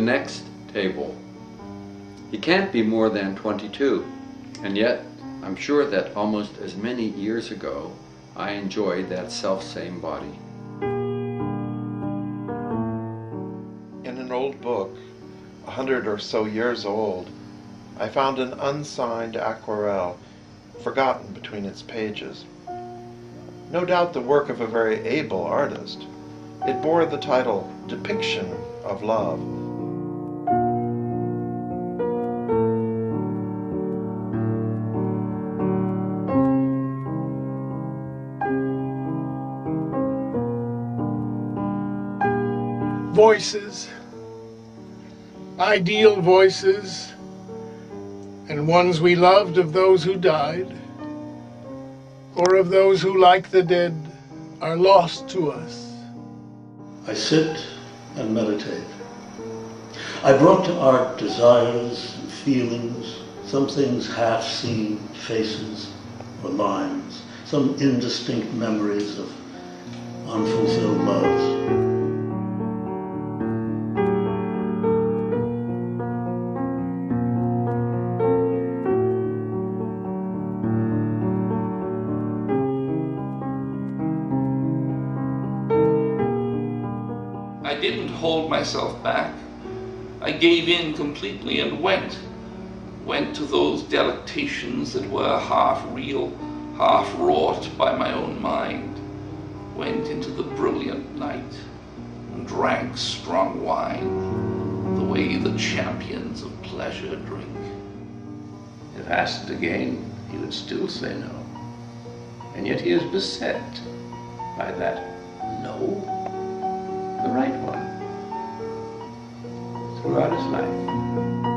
next table. He can't be more than 22, and yet I'm sure that almost as many years ago I enjoyed that self-same body. In an old book, a hundred or so years old, I found an unsigned aquarelle, forgotten between its pages. No doubt the work of a very able artist. It bore the title Depiction of Love. Voices, ideal voices, and ones we loved of those who died, or of those who, like the dead, are lost to us. I sit and meditate. I brought to art desires and feelings, some things half seen faces or lines, some indistinct memories of unfulfilled loves. I didn't hold myself back. I gave in completely and went. Went to those delectations that were half real, half wrought by my own mind. Went into the brilliant night and drank strong wine, the way the champions of pleasure drink. If asked again, he would still say no. And yet he is beset by that no, the right one, throughout his life.